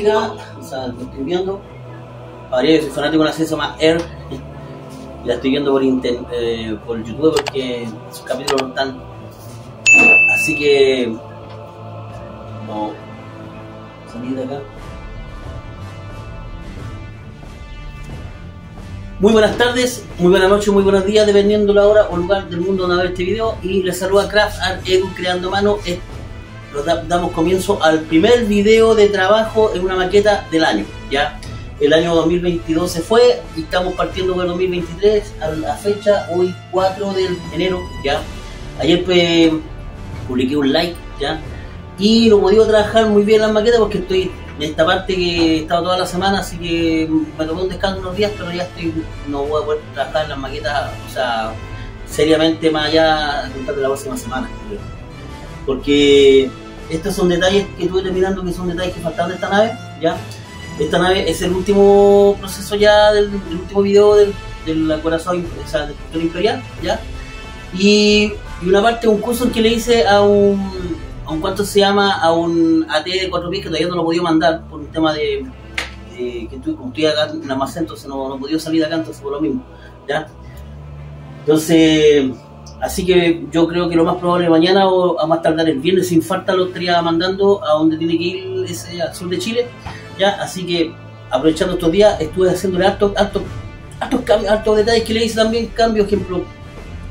música, o sea, lo estoy viendo. Ahora yo soy fanático de la serie más Air. Y la estoy viendo por, inter- eh, por YouTube porque sus capítulos no están. Así que. A salir de acá. Muy buenas tardes, muy buenas noches, muy buenos días, dependiendo la hora o lugar del mundo donde va este video. Y les saluda Craft Art Edu Creando Mano. Es- nos da- damos comienzo al primer video de trabajo en una maqueta del año. Ya el año 2022 se fue y estamos partiendo con el 2023 a la fecha, hoy 4 de enero. Ya ayer pues, publiqué un like. Ya y he podido trabajar muy bien las maquetas porque estoy en esta parte que he estado toda la semana, así que me tomé un descanso unos días, pero ya estoy, no voy a poder trabajar las maquetas, o sea, seriamente más allá de la próxima semana. Porque estos son detalles que estuve terminando, que son detalles que faltaban de esta nave, ¿ya? Esta nave es el último proceso ya del, último video del, acorazado, o sea, del Cultura imperial, ¿ya? Y, una parte, un curso que le hice a un, a un cuánto se llama, a un AT de 4 pies que todavía no lo podido mandar por un tema de, que estoy, como estoy acá en la Marcén, entonces no, no podido salir de acá, entonces por lo mismo, ¿ya? Entonces, así que yo creo que lo más probable mañana o a más tardar el viernes sin falta lo estaría mandando a donde tiene que ir ese al sur de Chile, ¿ya? Así que aprovechando estos días estuve haciéndole hartos, hartos, hartos cambios, hartos detalles que le hice también, cambio, ejemplo,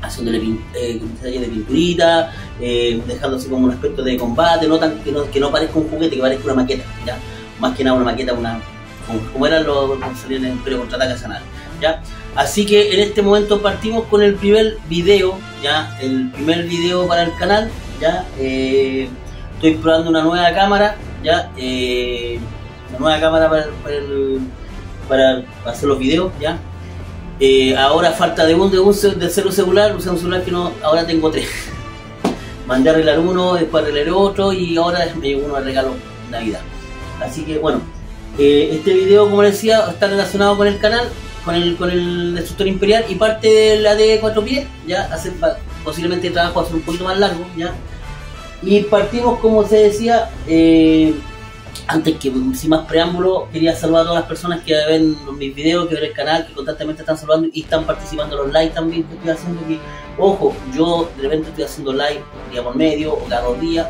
haciéndole eh, detalles de pinturita, eh, dejando así como un aspecto de combate, no tan, que, no, que no parezca un juguete, que parezca una maqueta, ¿ya? Más que nada una maqueta, una como, eran los que salían en el Imperio Contraataca Sanal, Así que en este momento partimos con el primer video, ya, el primer video para el canal, ya, eh, estoy probando una nueva cámara, ya, eh, una nueva cámara para, para, el- para hacer los videos, ya. Eh, ahora falta de un de un celular, un celular que no, ahora tengo tres. Mandé a arreglar uno, después arreglé otro y ahora me llegó uno de regalo Navidad. Así que bueno, este video como decía está relacionado con el canal, con el, con el destructor imperial y parte de la de cuatro pies, ya hacer posiblemente el trabajo va un poquito más largo, ya. Y partimos como se decía, eh, antes que sin más preámbulo, quería saludar a todas las personas que ven mis videos, que ven el canal, que constantemente están saludando y están participando en los live también que estoy haciendo. Que, ojo, yo de repente estoy haciendo live día por medio o cada dos días.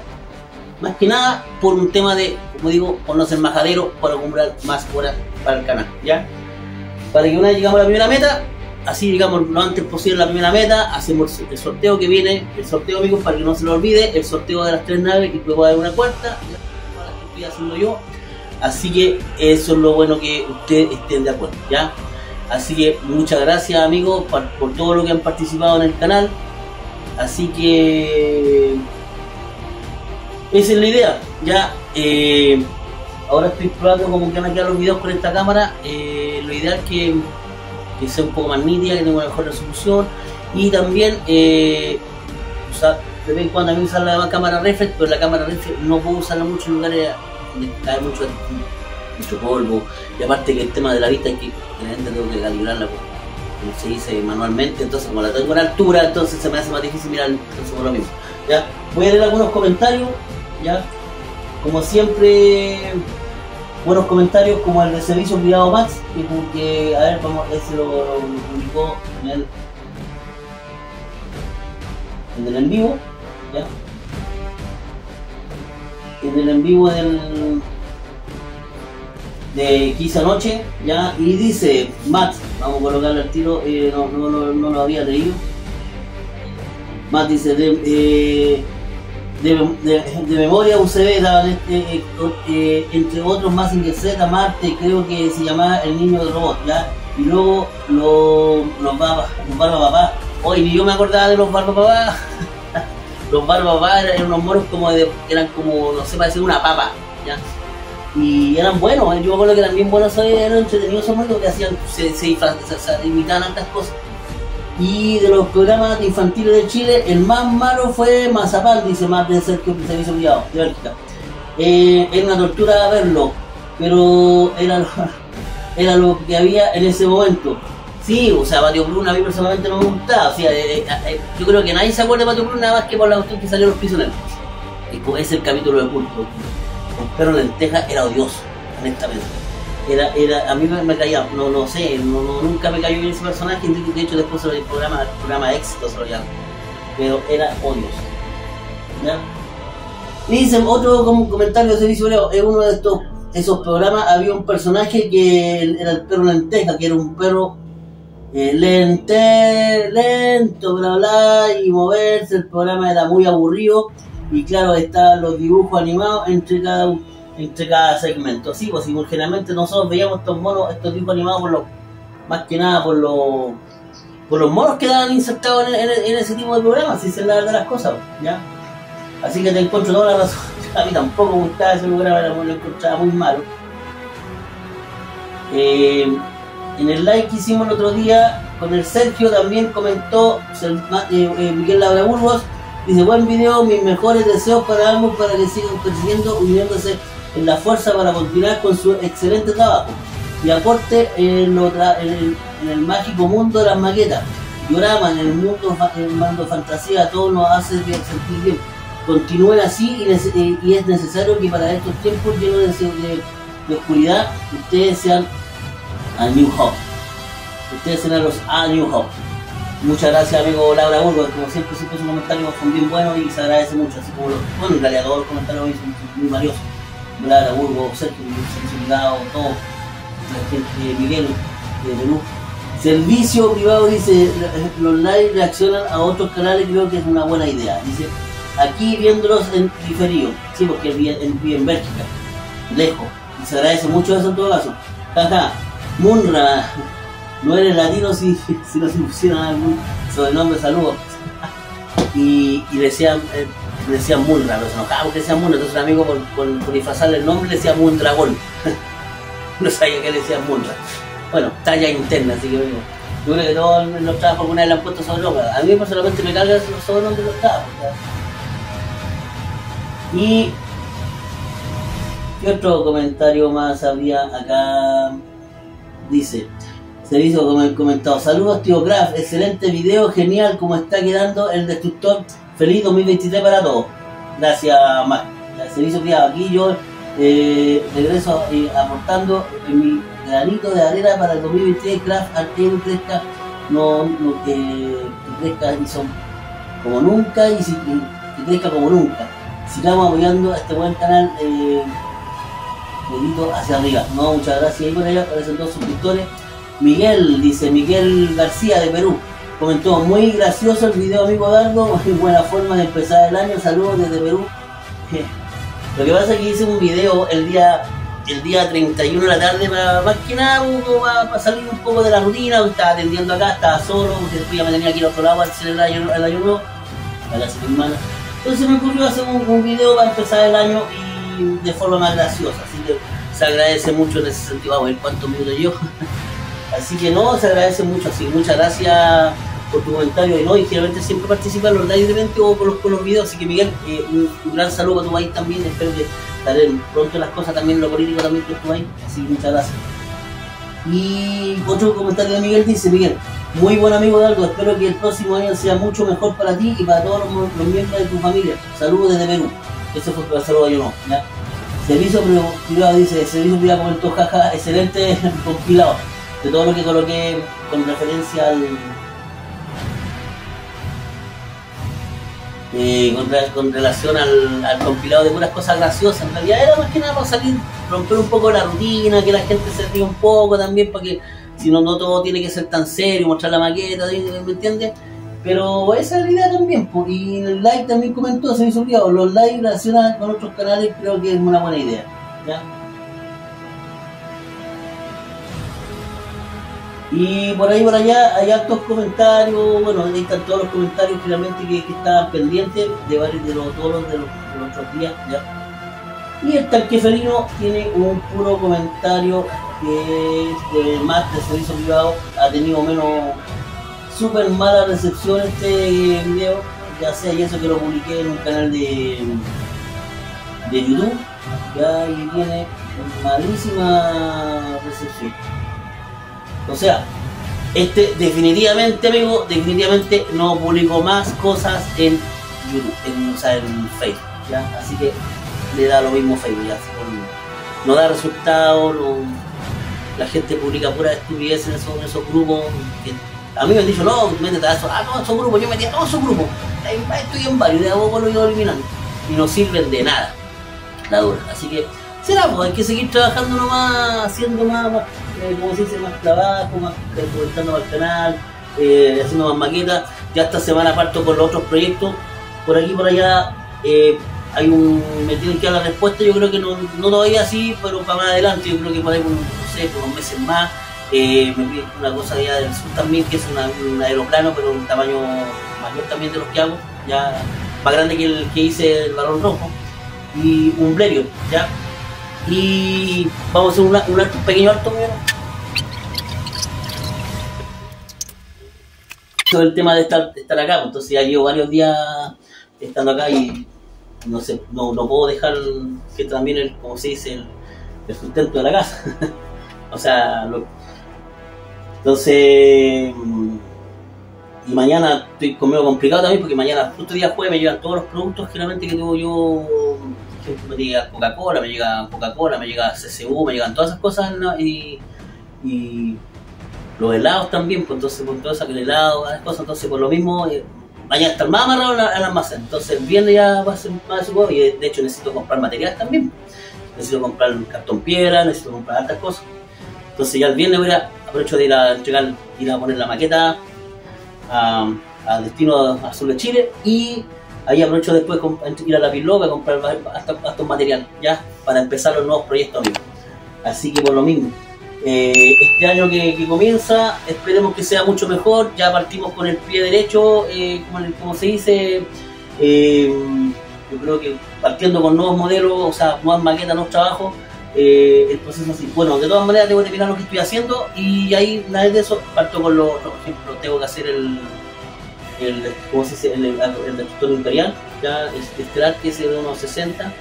Más que nada por un tema de, como digo, por no ser majadero, para comprar más horas para el canal, ¿ya? Para que una vez llegamos a la primera meta, así digamos lo antes posible la primera meta, hacemos el sorteo que viene, el sorteo amigos para que no se lo olvide, el sorteo de las tres naves va a haber una cuarta, las que estoy haciendo yo. Así que eso es lo bueno que ustedes estén de acuerdo, ¿ya? Así que muchas gracias amigos por, por todo lo que han participado en el canal. Así que esa es la idea, ya. eh, ahora estoy probando cómo que van a los videos con esta cámara. eh, lo ideal es que, sea un poco más nítida, que tenga una mejor resolución. Y también eh, usar, de vez en cuando mí usar la cámara reflex, pero la cámara reflex no puedo usarla mucho en lugares donde cae mucho, mucho polvo. Y aparte que el tema de la vista hay que, generalmente tengo que calibrarla pues, como se dice manualmente, entonces como la tengo en altura, entonces se me hace más difícil mirar, entonces por lo mismo. ¿ya? Voy a leer algunos comentarios, ya como siempre buenos comentarios como el de Servicio Privado Max, que, que, a ver, vamos, ese lo, lo publicó en el, en el en vivo, ¿ya? En el en vivo del de 15 anoche, ¿ya? Y dice, Max, vamos a colocarle al tiro, eh, no, no, no, no lo había leído. Max dice, de, eh, de, de, de memoria UCB daban este, eh, eh, entre otros más Z, Marte, creo que se llamaba El Niño del Robot, ¿ya? Y luego lo, los Barba los barba Papá. Hoy ni yo me acordaba de los Barba Papá. los Barba Papá eran unos monos como de, eran como, no sé, parecían una papa, ¿ya? Y eran buenos, ¿eh? yo me acuerdo que eran bien buenos, eran entretenidos esos monos que hacían, se, se, se- se imitaban tantas cosas. Y de los programas infantiles de Chile, el más malo fue Mazapán, dice Martín Sergio Servicio Privado de Bélgica. Eh, era una tortura verlo, pero era lo, era lo que había en ese momento. Sí, o sea, Patio Blue a mí personalmente no me gustaba. O sea, eh, eh, eh, yo creo que nadie se acuerda de Patio Blue nada más que por la cuestión que salió los prisioneros. Pues, es el capítulo de culto. El perro lenteja era odioso. honestamente. Era, era, a mí me, caía, no, no sé, no, nunca me cayó bien ese personaje, de hecho después el programa, el programa éxito se lo llamo. Pero era odioso. ¿Ya? Y dicen, otro comentario de servicio es uno de estos esos programas había un personaje que era el perro lenteja, que era un perro eh, lente, lento, bla bla, y moverse, el programa era muy aburrido, y claro, estaban los dibujos animados entre cada entre cada segmento. Sí, pues generalmente nosotros veíamos estos monos, estos dibujos animados por los, más que nada por los por los monos que estaban insertados en, ese tipo de programas, si se la verdad las cosas, ¿ya? Así que te encuentro toda la razón. A mí tampoco me gustaba ese programa, lo encontraba muy malo. Eh, en el like que hicimos el otro día con el Sergio también comentó eh, eh, Miguel Labra Burgos. Dice, buen video, mis mejores deseos para ambos para que sigan creciendo, uniéndose en la fuerza para continuar con su excelente trabajo. Y aporte en, el, mágico mundo de las maquetas. Diorama en el mundo, en mundo fantasía, todo nos hace sentir bien continúen así y, es necesario que para estos tiempos llenos de, oscuridad ustedes sean a New Hope. Ustedes sean los a New Hope. Muchas gracias amigo Laura Burgos, como siempre siempre sus comentarios son bien buenos y se agradece mucho, así como los, bueno en realidad todos los comentarios hoy son muy valiosos. Laura Burgos, Sergio, Sergio todo, la gente Miguel de Perú. Servicio privado dice, los live reaccionan a otros canales, creo que es una buena idea. Dice, aquí viéndolos en diferido, sí, porque vive en, Bélgica, lejos, se agradece mucho eso en todo caso. Jaja, Munra, no eres latino si, si nos impusieran algún sobrenombre, saludos. y, y decían, eh, decían Munra, nos enojábamos que decían Munra, entonces un amigo por, por, disfrazarle el nombre le decía Mundragón. no sabía que le decían Munra. Bueno, talla interna, así que bueno, yo creo que todos los trabajos alguna vez le han puesto sobrenombre. A mí personalmente me carga los sobrenombres de los trabajos. Y ¿qué otro comentario más había acá? Dice, servicio como he comentado, saludos tío Graf, excelente video, genial como está quedando el destructor, feliz 2023 para todos. Gracias. Servicio criado, aquí yo eh, regreso eh, aportando mi granito de arena para el 2023 Graf que crezca, no, no que, crezca y son como nunca y, si, que crezca como nunca sigamos apoyando a este buen canal eh, dedito hacia arriba. Muchas gracias ahí por allá, aparecen todos suscriptores. Miguel, dice Miguel García de Perú, comentó, muy gracioso el video amigo Dardo, buena forma de empezar el año, saludos desde Perú. Lo que pasa es que hice un video el día el día 31 de la tarde para, más que nada para, salir un poco de la rutina, estaba atendiendo acá, estaba solo, después ya me tenía que ir a otro lado a hacer el el nuevo, a la semana. Entonces me ocurrió hacer un, video para empezar el año y de forma más graciosa. Así que se agradece mucho en ese sentido. Vamos a ver cuántos minutos yo. Así que no, se agradece mucho. Así muchas gracias por tu comentario. Y no, y generalmente siempre participan los live de o con los, con los videos. Así que Miguel, eh, un, gran saludo a tu país también. Espero que estaré pronto las cosas también, lo político también por tu país. Así que muchas gracias. Y otro comentario de Miguel dice, Miguel, muy buen amigo de algo, espero que el próximo año sea mucho mejor para ti y para todos los, miembros de tu familia. Saludos desde Perú. Ese fue el saludo yo no. ¿ya? Servicio privado dice, servicio privado comentó jaja, excelente compilado de todo lo que coloqué con referencia al eh, con, relación al, compilado de puras cosas graciosas. En realidad era más que nada para salir, romper un poco la rutina, que la gente se ríe un poco también, para que si no, no todo tiene que ser tan serio, mostrar la maqueta, ¿me entiendes? Pero esa es la idea también, y el like también comentó, se me hizo olvidado, los likes relacionados con otros canales creo que es una buena idea. Y por ahí por allá hay altos comentarios, bueno, ahí están todos los comentarios finalmente que, que estaban pendientes de varios de los, todos los de los, otros días, ¿ya? Y el felino tiene un puro comentario que es de más de servicio privado, ha tenido menos súper mala recepción este video, ya sea y eso que lo publiqué en un canal de, de YouTube, ya y tiene malísima recepción. O sea, este definitivamente, amigo, definitivamente no publico más cosas en YouTube, en, o sea, en Facebook, ¿ya? Así que le da lo mismo Facebook, ya, no da resultado, la gente publica pura estupidez en esos, esos grupos. a mí me han dicho, no, métete a eso, ah, no, esos grupos, yo metí a todos esos grupos, estoy en varios, de a poco lo he ido eliminando, y no sirven de nada, la dura. Así que, será, pues hay que seguir trabajando nomás, haciendo más eh, como se dice, más trabajo, más eh, más el canal, eh, haciendo más maquetas. Ya esta semana parto con los otros proyectos, por aquí por allá. Eh, hay un me tienen que dar la respuesta, yo creo que no, no todavía así, pero para más adelante, yo creo que ahí, no sé, por unos meses más. Me piden una cosa allá del sur también, que es un aeroplano, pero un tamaño mayor también de los que hago, ya más grande que el que hice el balón rojo, y un Blerio, ¿ya? Y vamos a hacer un pequeño alto, todo el tema de estar, estar acá, pues, entonces ya llevo varios días estando acá y no, sé, no, no puedo dejar que también, el, como se dice, el, sustento de la casa. o sea, entonces, y mañana estoy conmigo complicado también porque mañana, justo día jueves, me llegan todos los productos generalmente que tengo yo. Me llega Coca-Cola, me llega Coca-Cola, me llega CCU, me llegan todas esas cosas y, y los helados también, pues entonces por todo eso el helado, las cosas, entonces por lo mismo eh, mañana estar más amarrado al almacén. Entonces el viernes ya va a ser más y de hecho necesito comprar material también. Necesito comprar cartón piedra, necesito comprar otras cosas. Entonces ya el viernes voy a aprovecho de ir a entregar, ir a poner la maqueta a, destino azul de Chile y ahí aprovecho después de ir a la Piloca a comprar hasta, hasta un material ya para empezar los nuevos proyectos amigos. Así que por lo mismo. Eh, este año que, comienza, esperemos que sea mucho mejor. Ya partimos con el pie derecho, eh, como, se dice. Eh, yo creo que partiendo con nuevos modelos, o sea, nuevas maquetas, nuevos trabajos, el proceso así. Bueno, de todas maneras, que terminar lo que estoy haciendo y ahí, una vez de eso, parto con los, por ejemplo, tengo que hacer el. El, ¿cómo se dice? el, el, imperial, ya estelar que es de unos 60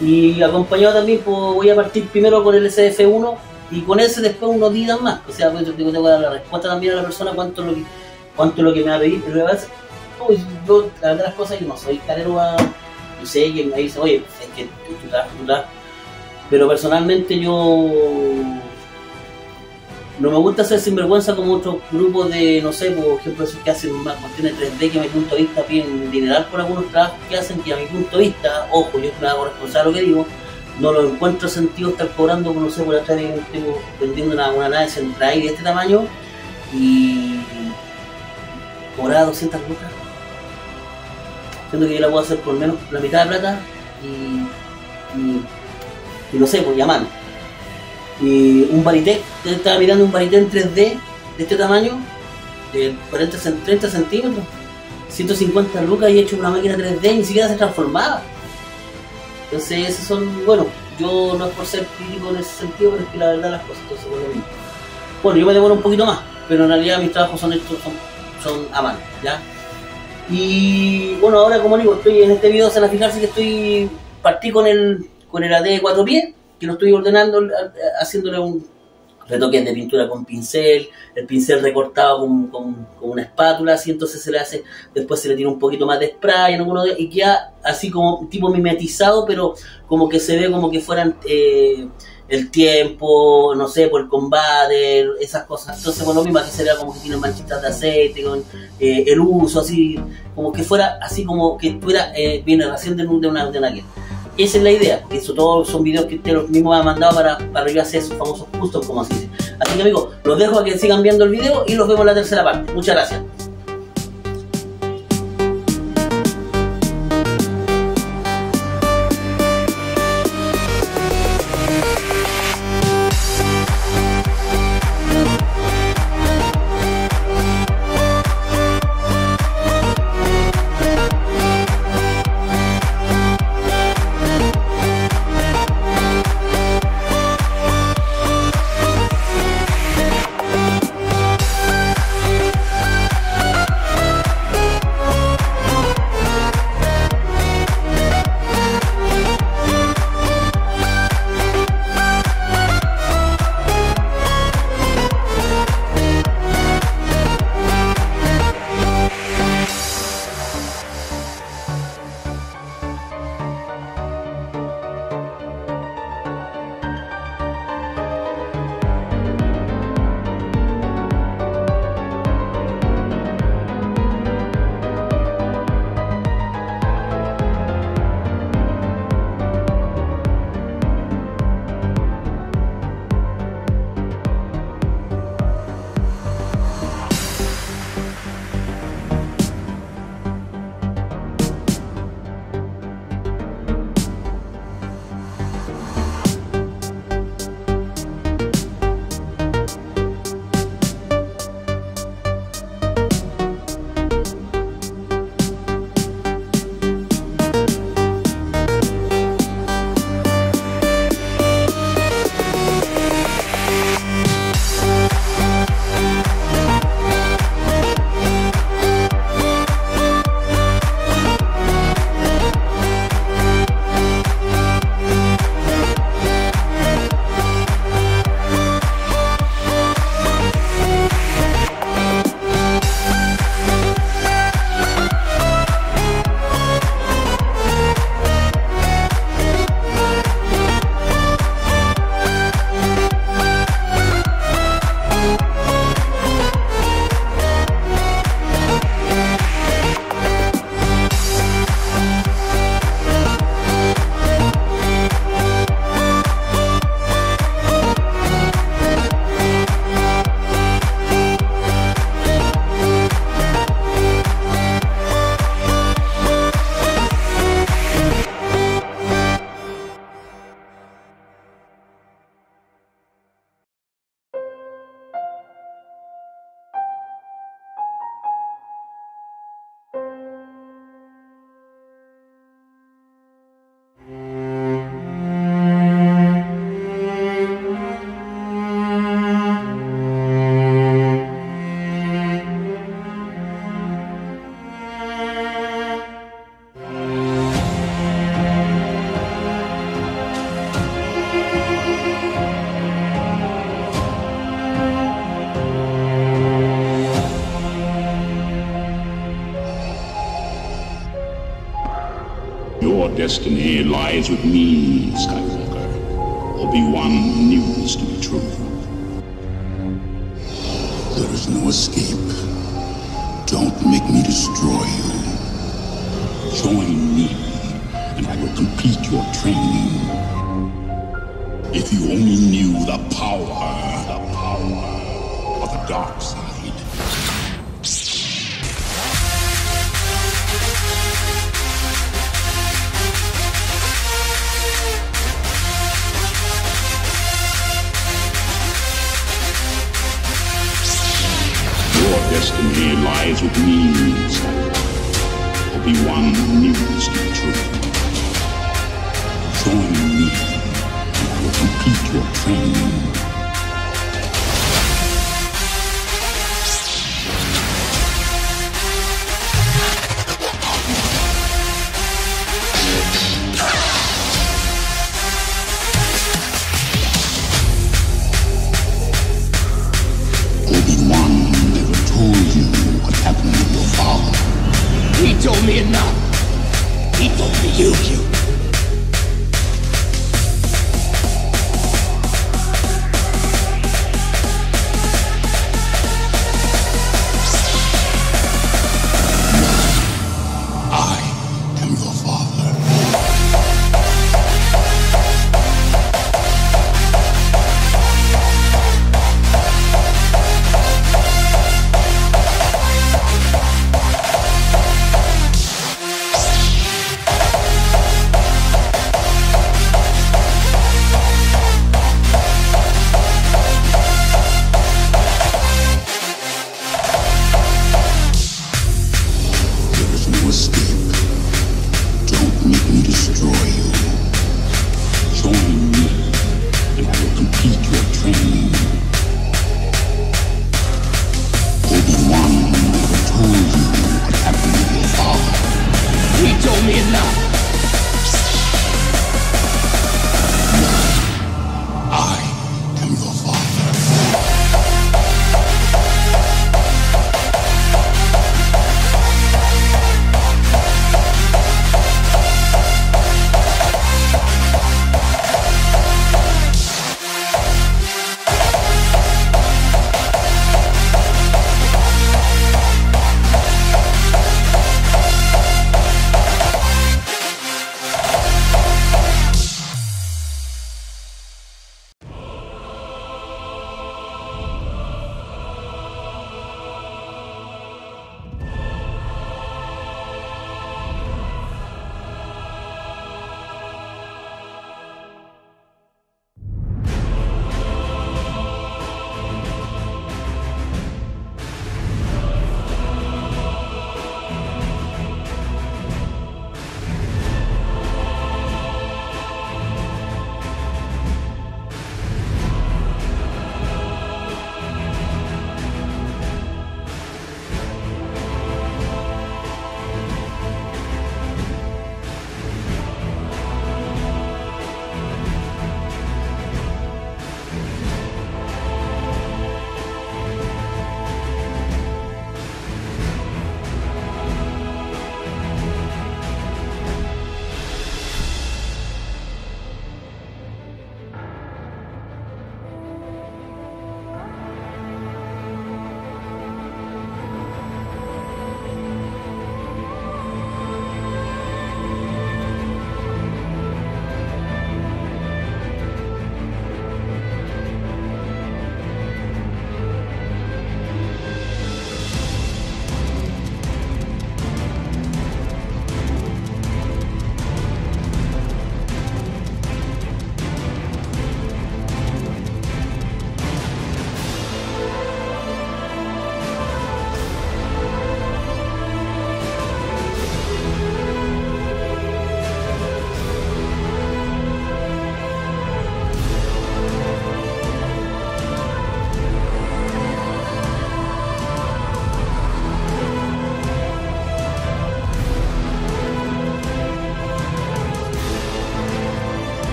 y acompañado también pues, voy a partir primero con el SF1 y con ese después unos días más. O sea, pues yo tengo que dar la respuesta también a la persona cuánto es lo que, cuánto es lo que me va a pedir. Pero a pues, yo, la verdad, las cosas, yo no soy carero a. Yo sé que me dice, oye, es que tú. Pero personalmente yo. No me gusta hacer sinvergüenza como otros grupos de, no sé, por ejemplo, esos que hacen más cuestiones 3D que a mi punto de vista piden dineral por algunos trabajos que hacen que a mi punto de vista, ojo, yo me hago responsable lo que digo, no lo encuentro sentido estar cobrando, no sé, por atrás tengo vendiendo una, una nave central de este tamaño y cobrar 200 lucas. Siento que yo la puedo hacer por menos la mitad de plata y, y, no sé, pues llamando. Y un varité, estaba mirando un varité en 3D de este tamaño, de 40, 30 centímetros, 150 lucas y he hecho una máquina 3D y ni siquiera se transformaba. Entonces, esos son, bueno, yo no es por ser crítico en ese sentido, pero es que la verdad las cosas, entonces, bueno. Bueno, yo me demoro un poquito más, pero en realidad mis trabajos son estos, son, son a mano, ¿ya? Y bueno, ahora como digo, estoy en este video, se van a fijarse que estoy, partí con el, con el AD de cuatro pies, que lo estoy ordenando, haciéndole un, retoques de pintura con pincel, el pincel recortado con, con, una espátula, así entonces se le hace, después se le tiene un poquito más de spray en alguno y queda así como tipo mimetizado, pero como que se ve como que fueran eh, el tiempo, no sé, por el combate, esas cosas. Entonces, lo mismo, aquí sería como que tiene manchitas de aceite, con eh, el uso, así, como que fuera así como que estuviera eh, bien recién de una, de. Esa es la idea. Eso todos son videos que usted mismo me ha mandado para, para yo hacer esos famosos custom, como así. Así que amigos, los dejo a que sigan viendo el video y los vemos en la tercera parte. Muchas gracias. would mean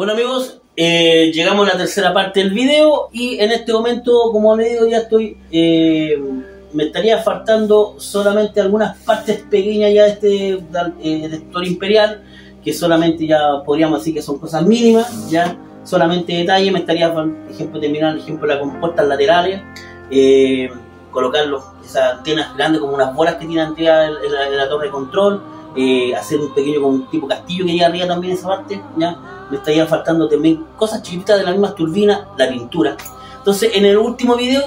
Bueno amigos, eh, llegamos a la tercera parte del video y en este momento, como le digo, ya estoy, eh, me estaría faltando solamente algunas partes pequeñas ya de este eh, de imperial, que solamente ya podríamos decir que son cosas mínimas, ya solamente detalle, me estaría, por ejemplo, terminar, ejemplo, las compuertas laterales, colocarlos, esas antenas grandes como unas bolas que tienen en la, en la torre de control, eh, hacer un pequeño como un tipo castillo que llega arriba también esa parte, ¿ya? Me estarían faltando también cosas chiquitas de las mismas turbinas, la pintura. Entonces, en el último video,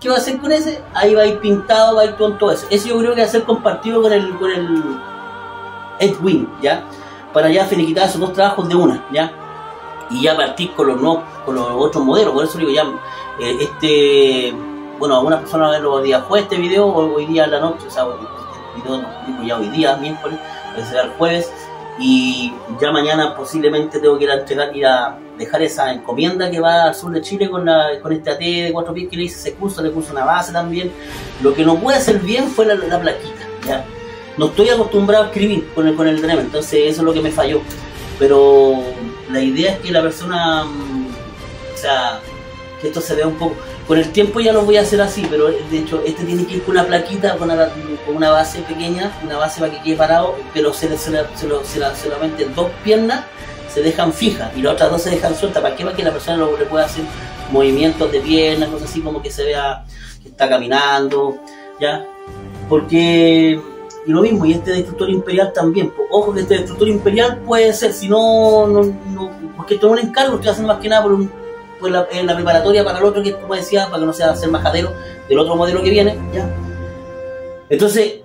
¿qué va a hacer con ese? Ahí va a ir pintado, va a ir con todo eso. Eso yo creo que va a ser compartido con el, con el Edwin, ¿ya? Para ya finiquitar esos dos trabajos de una, ¿ya? Y ya partir con los, no, con los otros modelos. Por eso digo, ya, eh, este, bueno, algunas personas ven los días fue este video, hoy día en la noche, o sea, ya hoy día, miércoles, será el jueves, y ya mañana posiblemente tengo que ir a entregar, ir a dejar esa encomienda que va al sur de Chile con, la, con este AT de cuatro pies que le hice ese curso, le puse una base también. Lo que no pude hacer bien fue la, plaquita, ¿ya? No estoy acostumbrado a escribir con el, con el Dremel, entonces eso es lo que me falló. Pero la idea es que la persona, mm, o sea, que esto se vea un poco con el tiempo ya lo voy a hacer así, pero de hecho este tiene que ir con una plaquita, con una, base pequeña, una base para que quede parado, pero se, se, solamente dos piernas se dejan fijas y las otras dos se dejan sueltas. ¿Para qué? Para que la persona le pueda hacer movimientos de piernas, cosas así como que se vea que está caminando, ¿ya? Porque y lo mismo, y este destructor imperial también. ojo que este destructor imperial puede ser, si no, no, no porque esto es un encargo, estoy haciendo más que nada por un la, en la preparatoria para el otro, que como decía, para que no sea ser majadero del otro modelo que viene, ¿ya? Entonces,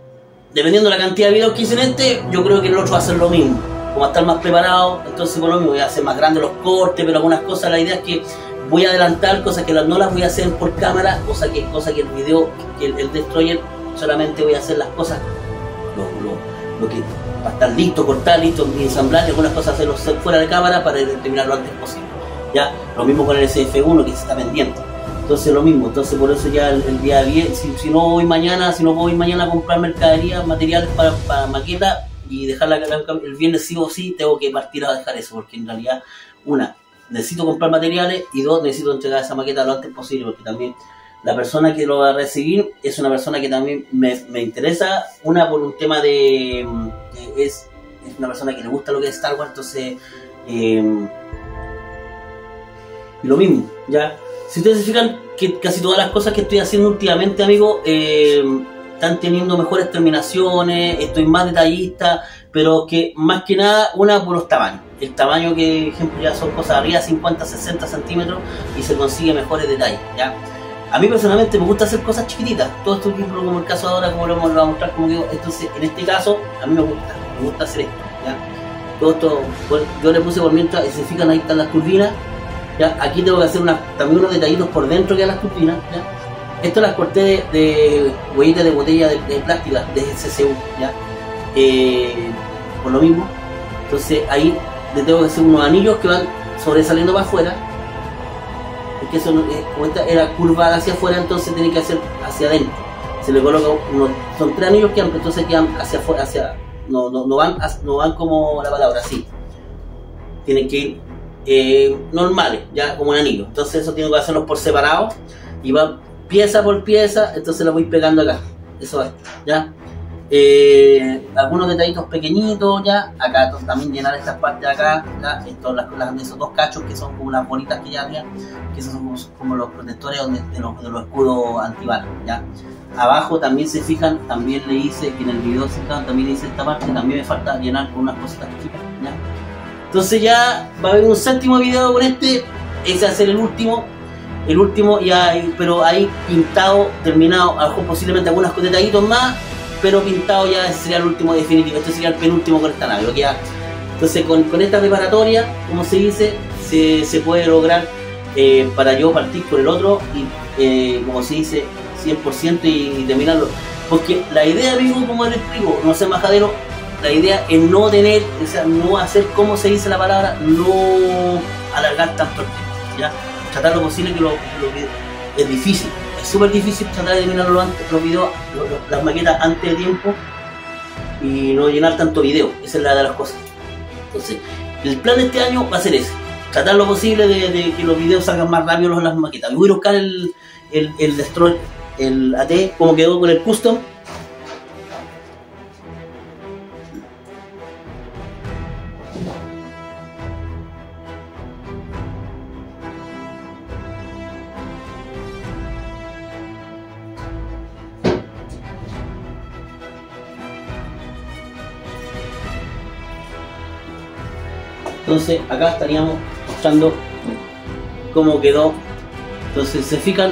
dependiendo de la cantidad de videos que hice en este, yo creo que el otro va a hacer lo mismo. Como a estar más preparado, entonces por lo mismo voy a hacer más grandes los cortes, pero algunas cosas, la idea es que voy a adelantar cosas que no las voy a hacer por cámara, cosa que, cosa que el video, que el, Destroyer, solamente voy a hacer las cosas, lo, lo, que va a estar listo, cortar, listo, y ensamblar, y algunas cosas hacerlo fuera de cámara para terminar lo antes posible. ¿ya? Lo mismo con el SF1 que se está vendiendo. Entonces lo mismo, entonces por eso ya el, día 10, si, no voy mañana, si no voy mañana a comprar mercadería, materiales para, para maqueta y dejarla el viernes sí o sí, tengo que partir a dejar eso, porque en realidad, una, necesito comprar materiales y dos, necesito entregar esa maqueta lo antes posible, porque también la persona que lo va a recibir es una persona que también me, interesa, una por un tema de, es, es, una persona que le gusta lo que es Star Wars, entonces... Y lo mismo, ¿ya? Si ustedes se fijan que casi todas las cosas que estoy haciendo últimamente, amigo, eh, están teniendo mejores terminaciones, estoy más detallista, pero que más que nada, una por los tamaños. El tamaño que, ejemplo, ya son cosas arriba 50, 60 centímetros y se consigue mejores detalles, ¿ya? A mí personalmente me gusta hacer cosas chiquititas, todo esto ejemplo como el caso ahora, como lo vamos a mostrar, como digo, entonces en este caso a mí me gusta, me gusta hacer esto, ¿ya? Todo esto, yo le puse por mientras, se fijan ahí están las turbinas, ¿ya? Aquí tengo que hacer también unos detallitos por dentro que a las turbinas. ¿ya? Esto las corté de, huellitas de botella de, de plástica, de CCU, ¿ya? Eh, por lo mismo. Entonces ahí le tengo que hacer unos anillos que van sobresaliendo para afuera. Porque eso, eh, como era curvada hacia afuera, entonces tiene que hacer hacia adentro. Se le coloca unos, son tres anillos que entonces quedan hacia afuera, hacia, no, no, no, van, no van como la palabra, así. Tienen que ir eh, normales, ya como un anillo. Entonces eso tengo que hacerlos por separado y va pieza por pieza, entonces lo voy pegando acá. Eso es, ya. Eh, algunos detallitos pequeñitos ya, acá también llenar estas partes de acá, ya, las, esos dos cachos que son como unas bolitas que ya había, que son como, los protectores de, los, de los escudos antibalas, ya. Abajo también se fijan, también le hice, en el video se también le hice esta parte, también me falta llenar con unas cositas ya entonces ya va a haber un séptimo video con este, ese va a ser el último, el último ya, pero ahí pintado, terminado, a posiblemente algunos detallitos más, pero pintado ya sería el último definitivo, este sería el penúltimo con esta nave, entonces con, esta preparatoria, como se dice, se, puede lograr eh, para yo partir por el otro y eh, como se dice, 100% y, terminarlo. Porque la idea, amigo, como les explico, no ser majadero, la idea es no tener, o sea, no hacer como se dice la palabra, no alargar tanto el tiempo, ¿ya? Tratar lo posible que lo, que es difícil, es súper difícil tratar de terminar los, los videos, las maquetas antes de tiempo y no llenar tanto video, esa es la de las cosas. Entonces, el plan de este año va a ser ese, tratar lo posible de, de que los videos salgan más rápido las maquetas. Voy a buscar el, el, el Destroy, el AT, como quedó con el custom. Entonces acá estaríamos mostrando cómo quedó. Entonces se fijan,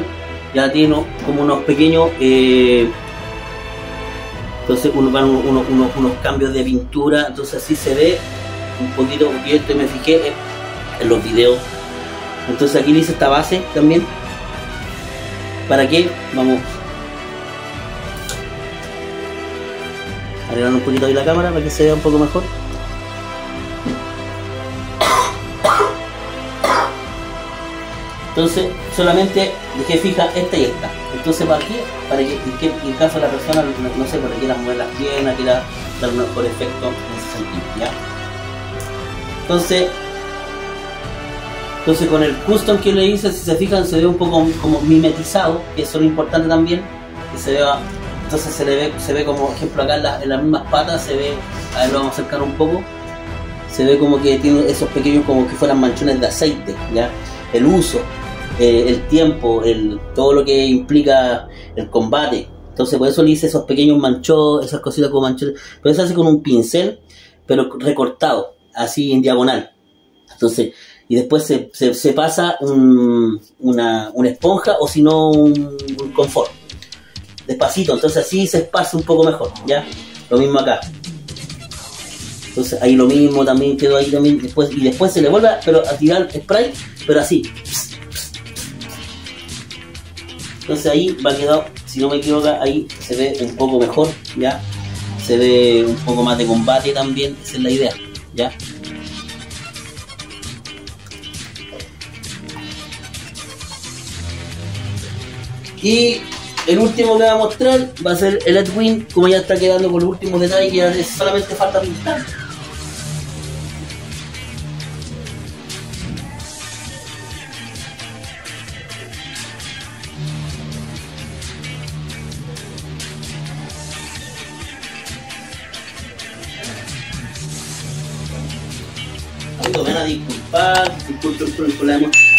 ya tiene como unos pequeños, eh, entonces unos, cambios de pintura, entonces así se ve un poquito, porque esto me fijé en, los videos. Entonces aquí le hice esta base también. ¿Para qué? Vamos arreglando un poquito ahí la cámara para que se vea un poco mejor. Entonces, solamente dejé fija esta y esta. Entonces, ¿para qué? Para que en, que- caso la persona, no, no sé, para que quiera mover las piernas, quiera dar un mejor efecto en ese sentido, ¿ya? Entonces, entonces con el custom que le hice, si se fijan, se ve un poco como mimetizado, que eso es lo importante también, que se vea, entonces se le ve, se ve como, por ejemplo, acá en las mismas patas, se ve, a ver, lo vamos a acercar un poco, se ve como que tiene esos pequeños como que fueran manchones de aceite, ¿ya? El uso, eh, el tiempo, el, todo lo que implica el combate. Entonces por eso le hice esos pequeños manchones, esas cositas como manchones, pero eso hace con un pincel, pero recortado, así en diagonal. Entonces, y después se, se, pasa un- una, una esponja o si no un, un confort. Despacito, entonces así se esparce un poco mejor, ¿ya? Lo mismo acá. Entonces ahí lo mismo también quedó ahí también después y después se le vuelve pero a tirar spray, pero así. Entonces ahí va quedado, si no me equivoco, ahí se ve un poco mejor, ¿ya? Se ve un poco más de combate también, esa es la idea, ¿ya? Y el último que voy a mostrar va a ser el Edwin, como ya está quedando con los últimos detalles, ya solamente falta pintar.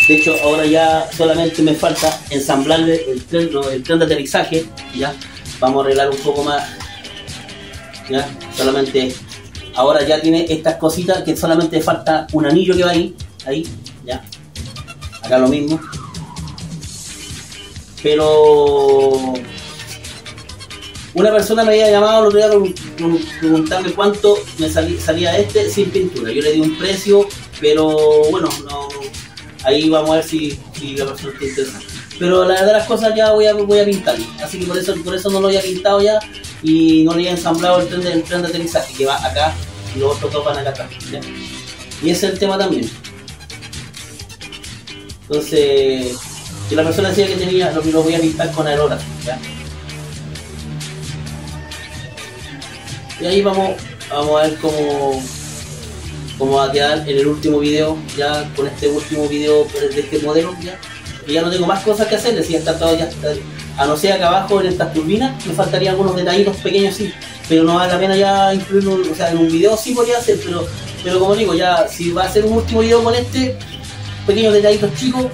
De hecho, ahora ya solamente me falta ensamblarle el tren, el tren de aterrizaje. Ya, vamos a arreglar un poco más. Ya, solamente ahora ya tiene estas cositas que solamente falta un anillo que va ahí, ahí, ya. Acá lo mismo. Pero una persona me había llamado día pregun- pregun- preguntarme cuánto me salí- salía este sin pintura. Yo le di un precio, pero bueno, no, ahí vamos a ver si, la persona está interesada. Pero la de las cosas ya voy a, voy a pintar. Así que por eso, por eso no lo había pintado ya y no le había ensamblado el tren de, el tren de aterrizaje que va acá y los otros dos van acá. ¿ya? Y ese es el tema también. Entonces, que la persona decía que tenía, lo, voy a pintar con aerógrafo. ¿ya? Y ahí vamos, vamos a ver cómo, cómo va a quedar en el último video, ya con este último video de este modelo, ya. Ya no tengo más cosas que hacerle, si ya está todo, ya está. A no ser acá abajo en estas turbinas, me faltarían algunos detallitos pequeños sí, pero no vale la pena ya incluirlo, o sea, en un video sí podría hacer, pero, pero como digo, ya si va a ser un último video con este, pequeños detallitos chicos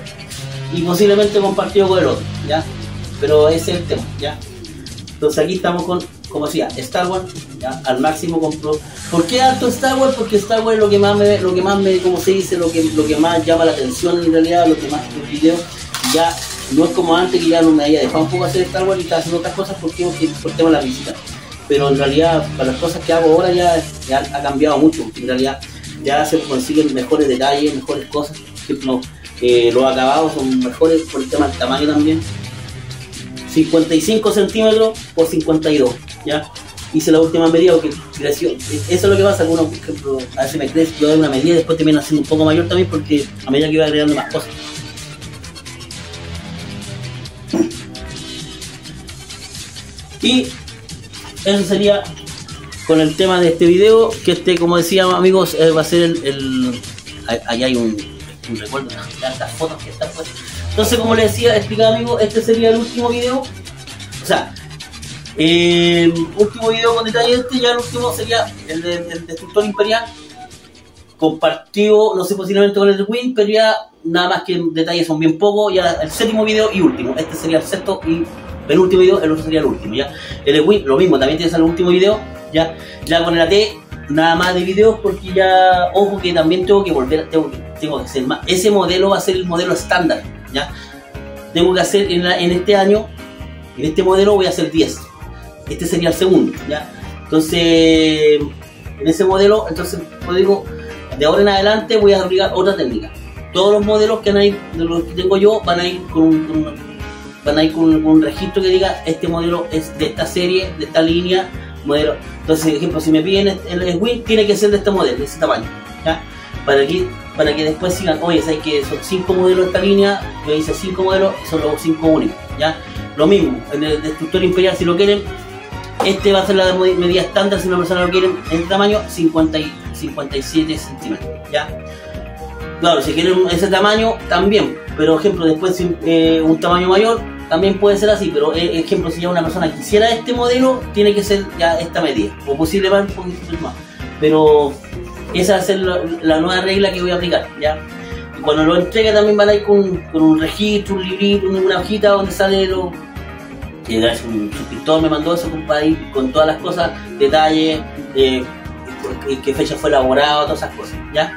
y posiblemente compartido con el otro, ya. Pero ese es el tema, ya. Entonces aquí estamos con, como decía, Star Wars, al máximo compró. ¿Por qué alto Star Wars? Porque Star Wars es lo que más me, lo que más me, como se dice, lo que, lo que más llama la atención en realidad, lo que más el video, ya no es como antes que ya no me había dejado un poco hacer Star Wars y estaba haciendo otras cosas porque, por tema de la visita. Pero en realidad, para las cosas que hago ahora ya, ya ha cambiado mucho, en realidad ya se consiguen mejores detalles, mejores cosas. Por ejemplo, eh, los acabados son mejores por el tema del tamaño también. 55 centímetros por 52, Hice la última medida porque creció. Eso es lo que pasa, que uno, por a veces me crece, yo una medida y después termina siendo un poco mayor también porque a medida que iba agregando más cosas. Y eso sería con el tema de este video, que este, como decía amigos, eh, va a ser el... el- ahí hay un recuerdo de tantas fotos que están puestas. Entonces, como les decía, explicaba amigo, este sería el último video. O sea, el último video con detalle este, ya el último sería el del Destructor Imperial. Compartido, no sé, posiblemente con el Win, pero ya nada más que detalles son bien pocos. Ya el séptimo video y último. Este sería el sexto y el último video, el otro sería el último. Ya el Win, lo mismo, también tienes el último video. Ya, ya con el AT, nada más de videos porque ya, ojo que también tengo que volver, tengo que, tengo que hacer más. Ese modelo va a ser el modelo estándar. Ya, tengo que hacer en, en este año, en este modelo voy a hacer 10 este sería el segundo, ¿ya? Entonces, en ese modelo, entonces, digo, de ahora en adelante voy a aplicar otra técnica. Todos los modelos que, de los que tengo yo van a ir con un, van a ir con, un registro que diga este modelo es de esta serie, de esta línea, modelo. Entonces, ejemplo, si me piden el Win, tiene que ser de este modelo, de ese tamaño, ¿ya? Para que, para que después sigan, oye, sabes que son cinco modelos de esta línea, yo hice cinco modelos, son los cinco únicos, ¿ya? Lo mismo, en el destructor imperial, si lo quieren, este va a ser la medida estándar si una persona lo quiere en este tamaño, 50 y 57 centímetros, ¿ya? Claro, si quieren ese tamaño, también, pero ejemplo, después eh, un tamaño mayor, también puede ser así, pero eh, ejemplo, si ya una persona quisiera este modelo, tiene que ser ya esta medida, o posiblemente un poquito más, pero esa va a ser la, nueva regla que voy a aplicar, ¿ya? Cuando lo entregue también van a ir con, con un registro, un librito, una hojita donde sale lo, y un suscriptor me mandó eso, con todas las cosas, detalles, eh, qué fecha fue elaborado, todas esas cosas, ¿ya?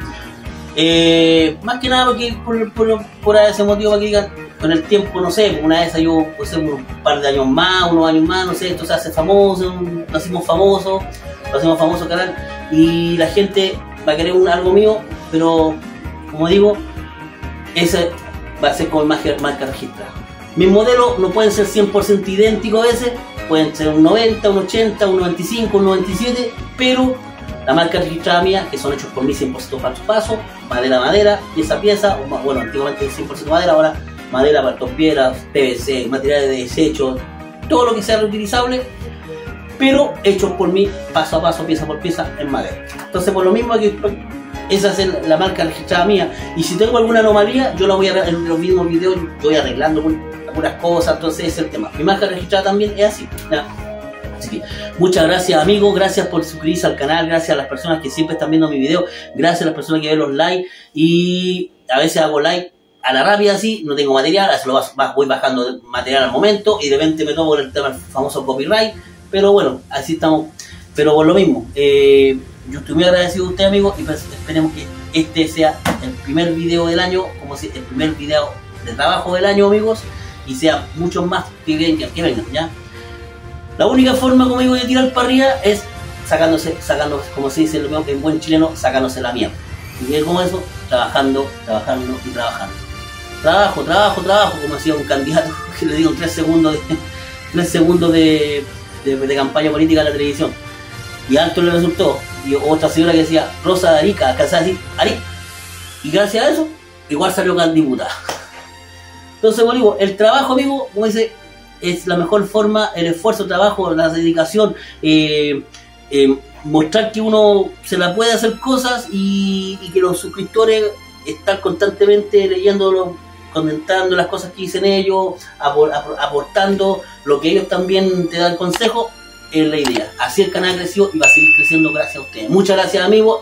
Eh, más que nada porque por, por, ese motivo para que con el tiempo, no sé, una vez yo, pues, un par de años más, unos años más, no sé, esto se hace famoso, lo hacemos famoso, lo hacemos famoso canal, y la gente va a querer un, algo mío, pero como digo, ese va a ser como marca, marca registrada. Mis modelos no pueden ser 100% idénticos a veces, pueden ser un 90, un 80, un 95, un 97, pero la marca registrada mía, que son hechos por mí 100% paso a paso, madera madera, pieza a pieza, bueno, antiguamente 100% madera, ahora madera, para piedras, PVC, materiales de desecho, todo lo que sea reutilizable, pero hechos por mí paso a paso, pieza por pieza, en madera. Entonces, por lo mismo que esa es la marca registrada mía. Y si tengo alguna anomalía, yo la voy a en los mismos videos, yo voy arreglando algunas cosas, entonces ese es el tema. Mi marca registrada también es así. Así que muchas gracias amigos, gracias por suscribirse al canal, gracias a las personas que siempre están viendo mi video, gracias a las personas que ven los likes y a veces hago like a la rápida así, no tengo material, así lo voy bajando material al momento y de repente me tomo el tema del famoso copyright, pero bueno, así estamos, pero por lo mismo, eh, yo estoy muy agradecido a usted amigos y pues esperemos que este sea el primer video del año, como si el primer video de trabajo del año amigos y sea mucho más que que vengan, ¿ya? La única forma, como digo, de tirar para arriba es sacándose, sacándose, como se dice en buen chileno, sacándose la mierda. Y es como eso, trabajando, trabajando y trabajando. Trabajo, trabajo, trabajo, como decía un candidato que le digo tres segundos de, tres segundos de, de, campaña política en la televisión. Y alto le resultó. Y otra señora que decía, Rosa de Arica, alcanzaba a decir, Arica. Y gracias a eso, igual salió candidato entonces, bueno, el trabajo, amigo, como dice, es la mejor forma, el esfuerzo, el trabajo, la dedicación, eh, eh, mostrar que uno se la puede hacer cosas y, que los suscriptores están constantemente leyéndolo, comentando las cosas que dicen ellos, aportando lo que ellos también te dan consejo, es la idea. Así el canal creció y va a seguir creciendo gracias a ustedes. Muchas gracias amigos,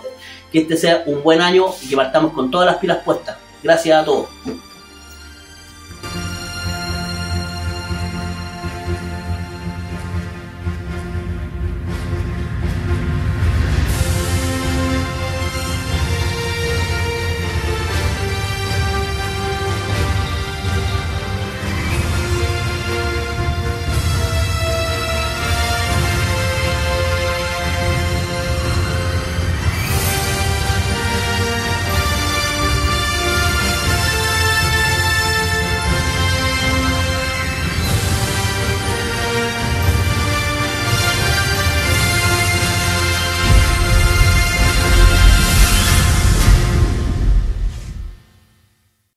que este sea un buen año y que partamos con todas las pilas puestas. Gracias a todos.